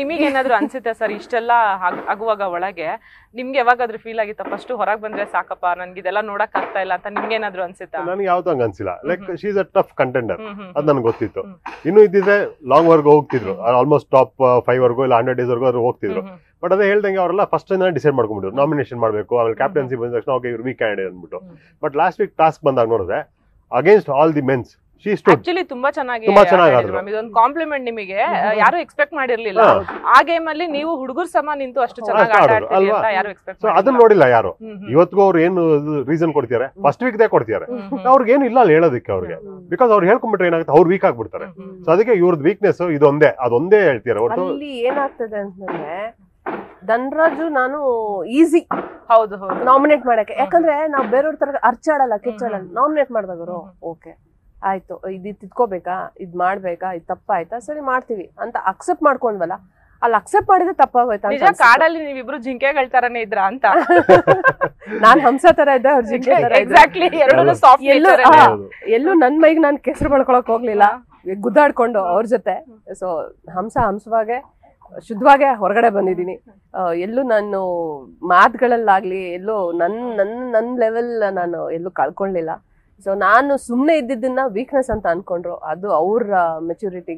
ನಿಮಗೆ ಏನಾದ್ರು ಅನ್ಸುತ್ತೆ ಸರ್ ಇಷ್ಟೆಲ್ಲ ಆಗ್- ಆಗುವಾಗ ಒಳಗೆ? ನಿಮ್ಗೆ ಯಾವಾಗಾದ್ರೂ ಫೀಲ್ ಆಗಿತ್ತ ಫಸ್ಟ್ ಹೊರಗೆ ಬಂದ್ರೆ ಸಾಕಪ್ಪ ನನ್ಗೆ ಇದೆಲ್ಲ ನೋಡಕ್ ಆಗ್ತಾ ಇಲ್ಲ ಅಂತ ನಿಮ್ಗೆ ಏನಾದ್ರೂ ಅನ್ಸುತ್ತಾ? ನನಗೆ ಯಾವ್ದು ಹಂಗ ಅನ್ಸಿಲ್ಲ. Like she's a tough contender ಅದು ನನ್ಗೆ ಗೊತ್ತಿತ್ತು. ಇನ್ನು ಇದ್ದಿದ್ರೆ ಲಾಂಗ್ ವರ್ಗು ಹೋಗ್ತಿದ್ರು. ಆಲ್ಮೋಸ್ಟ್ ಟಾಪ್ ಫೈವ್ ವರ್ಗು ಇಲ್ಲ ಹಂಡ್ರೆಡ್ ಡೇಸ್ ವರ್ಗೂ ಅವ್ರು ಹೋಗ್ತಿದ್ರು. ಬಟ್ ಅದೇ ಹೇಳ್ದಂಗೆ ಅವರೆಲ್ಲ ಫಸ್ಟ್ ಡಿಸೈಡ್ ಮಾಡ್ಕೊಂಡ್ಬಿಟ್ಟು ನಾಮಿನೇಷನ್ ಮಾಡಬೇಕು ಆಮೇಲೆ ಕ್ಯಾಪ್ಟನ್ಸಿ ಬಂದ ತಕ್ಷಣ ಓಕೆ ಇವ್ರು ವೀಕ್ ಕ್ಯಾಂಡಿಡೇಟ್ ಅಂದ್ಬಿಟ್ಟು. ಬಟ್ ಲಾಸ್ಟ್ ವೀಕ್ ಟಾಸ್ಕ್ ಬಂದಾಗ ನೋಡಿದ್ರೆ against all the mens she actually ತುಂಬಾ ಚೆನ್ನಾಗಿ. ಇದೊಂದು ಕಾಂಪ್ಲಿಮೆಂಟ್ ನಿಮಗೆ. ಯಾರು ಎಕ್ಸ್ಪೆಕ್ಟ್ ಮಾಡಿರ್ಲಿಲ್ಲ. ಆ ಗೇಮ್ ಅಲ್ಲಿ ನೀವು ಹುಡುಗರ ಸಮ ನಿಂತು ಅಷ್ಟು ಚೆನ್ನಾಗಿ ಯಾರು ಎಕ್ಸ್ಪೆಕ್ಟ್ ಸೊ ಅದನ್ನ ನೋಡಿಲ್ಲ ಯಾರು? ಇವತ್ತಿಗೂ ಅವ್ರು ಏನು ರೀಸನ್ ಕೊಡ್ತಾರೆ ಫಸ್ಟ್ ವೀಕ್ ದೇ ಕೊಡ್ತಾರೆ ಅವ್ರಿಗೆ ಏನು ಇಲ್ಲ ಅಲ್ಲಿ ಹೇಳೋದಕ್ಕೆ ಅವ್ರಿಗೆ. ಬಿಕಾಸ್ ಅವ್ರು ಹೇಳ್ಕೊಂಡ್ಬಿಟ್ರೆ ಏನಾಗುತ್ತೆ? ಅವ್ರು ವೀಕ್ ಆಗ್ಬಿಡ್ತಾರೆ. ಸೊ ಅದಕ್ಕೆ ಇವ್ರದ್ದು ವೀಕ್ನೆಸ್ ಇದೊಂದೇ. ಅದೊಂದೇ ಹೇಳ್ತೀರ ಹೊರತು ಅಲ್ಲಿ ಏನಾಗ್ತದೆ ಅಂತಂದ್ರೆ ಧನ್ರಾಜು ನಾನು ಈಸಿ ಹೌದು ಹೌದು. ನಾಮಿನೇಟ್ ಮಾಡಕ್ಕೆ. ಯಾಕಂದ್ರೆ ನಾವು ಬೇರೆಯವ್ರ ತರ ಅರ್ಚಾಡಲ್ಲ ಕಿಚ್ಚಾಡಲ್ಲ ನಾಮಿನೇಟ್ ಮಾಡಿದವರು ಓಕೆ ಆಯ್ತು ಇದು ತಿದ್ಕೋಬೇಕಾ? ಇದ್ ಮಾಡ್ಬೇಕಾ? ಇದು ತಪ್ಪಾಯ್ತಾ? ಸರಿ ಮಾಡ್ತೀವಿ. ಅಂತ ಅಕ್ಸೆಪ್ಟ್ ಮಾಡ್ಕೊಂಡ್ವಲ್ಲ ಅಲ್ಲಿ ಅಕ್ಸೆಪ್ಟ್ ಮಾಡಿದ್ರೆ ತಪ್ಪಾಗೋಯ್ತಾ ನಿಜ ಕಾಡಲ್ಲಿ ನೀವಿಬ್ರು ಜಿಂಕೆಗಳ ತರನೇ ಇದ್ರ ಅಂತ. ನಾನ್ ಹಂಸ ತರ ಇದ್ದೆ ಅವ್ರ ಜಿಂಕೆ. ಎಕ್ಸಾಕ್ಟ್ಲಿ ಎರಡು ಸಾಫ್ಟ್ ಎಲ್ಲೂ ನನ್ ಮೈಗ್ ನಾನು ಕೆಸರು ಮಾಡ್ಕೊಳಕ್ ಹೋಗ್ಲಿಲ್ಲ. ಗುದ್ದಾಡ್ಕೊಂಡು ಅವ್ರ ಜೊತೆ. ಸೊ ಹಂಸ ಹಂಸವಾಗೆ ಶುದ್ಧವಾಗೆ ಹೊರಗಡೆ ಬಂದಿದ್ದೀನಿ. ಎಲ್ಲೂ ನಾನು ಮಾತುಗಳಲ್ಲಾಗ್ಲಿ ಎಲ್ಲೂ ನನ್ ನನ್ ನನ್ ಲೆವೆಲ್ ನಾನು ಎಲ್ಲೂ ಕಳ್ಕೊಳ್ಳಿಲ್ಲ ಸೊ ನಾನು ಸುಮ್ಮನೆ ಇದ್ದಿದ್ದನ್ನ ವೀಕ್ನೆಸ್ ಅಂತ ಅನ್ಕೊಂಡ್ರು. ಅದು ಅವ್ರ ಮೆಚುರಿಟಿ